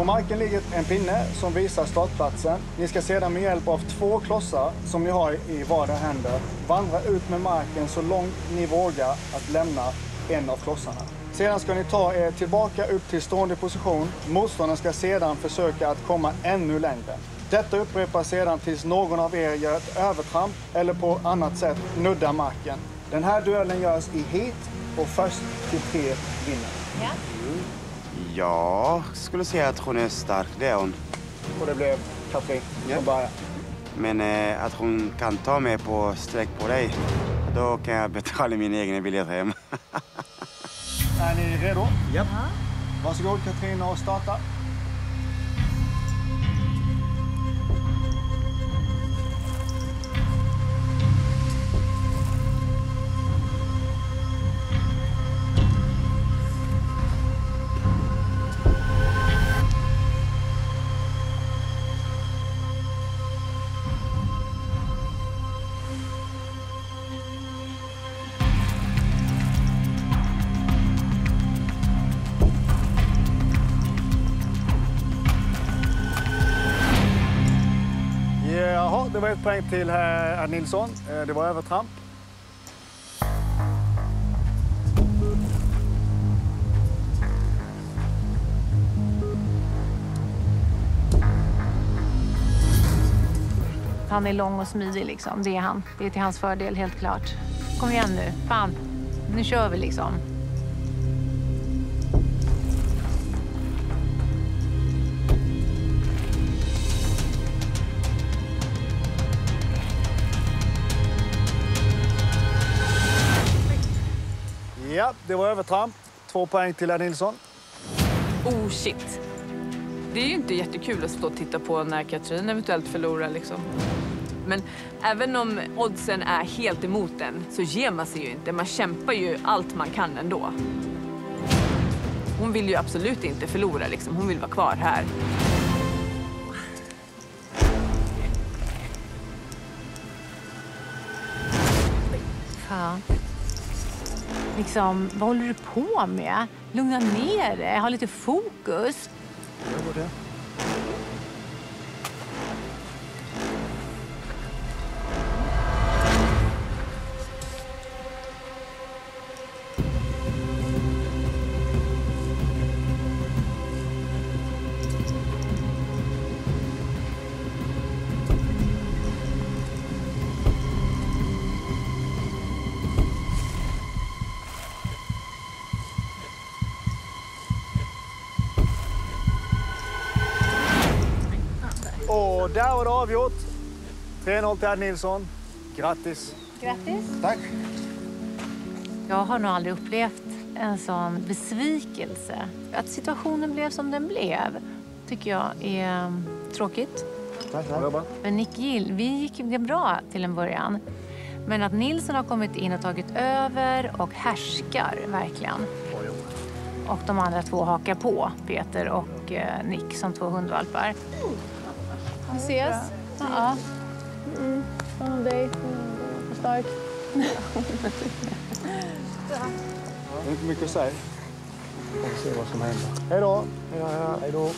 På marken ligger en pinne som visar startplatsen. Ni ska sedan med hjälp av två klossar som ni har i vardera händer vandra ut med marken så långt ni vågar att lämna en av klossarna. Sedan ska ni ta er tillbaka upp till stående position. Motståndaren ska sedan försöka att komma ännu längre. Detta upprepas sedan tills någon av er gör ett övertramp eller på annat sätt nuddar marken. Den här duellen görs i heat och först till tre vinner. Ja. Ja, skulle säga att hon är stark, det är hon. Och det blev Katrin Ja. börjar. Men eh, att hon kan ta mig på sträck på dig, då kan jag betala min egen biljett hem. Är ni redo? Ja. Varsågod Katrin och starta. Det var ett poäng till herr eh, Nilsson. Eh, det var övertramp. Han är lång och smidig liksom. Det är han. Det är till hans fördel helt klart. Kom igen nu. Fan. Nu kör vi liksom. Ja, det var övertramp. Två poäng till herr Nilsson. Oh shit. Det är ju inte jättekul att stå och titta på när Katrin eventuellt förlorar liksom. Men även om oddsen är helt emot den så ger man sig ju inte. Man kämpar ju allt man kan ändå. Hon vill ju absolut inte förlora liksom. Hon vill vara kvar här. Fan. Liksom, vad håller du på med? Lugna ner dig. Ha lite fokus. Och där var det avgjort. 3-0 till herr Nilsson. Grattis. Grattis. Tack. Jag har nog aldrig upplevt en sån besvikelse. Att situationen blev som den blev tycker jag är mm, tråkigt. Tack, jobbat. För Nick Gill, vi gick det bra till en början. Men att Nilsson har kommit in och tagit över och härskar verkligen. Och de andra två hakar på, Peter och eh, Nick som två hundvalpar. Ses. Ja. Fan dig. Vad stark. Det är inte mycket att säga. Vi får se vad som händer. Hej då. Hej då.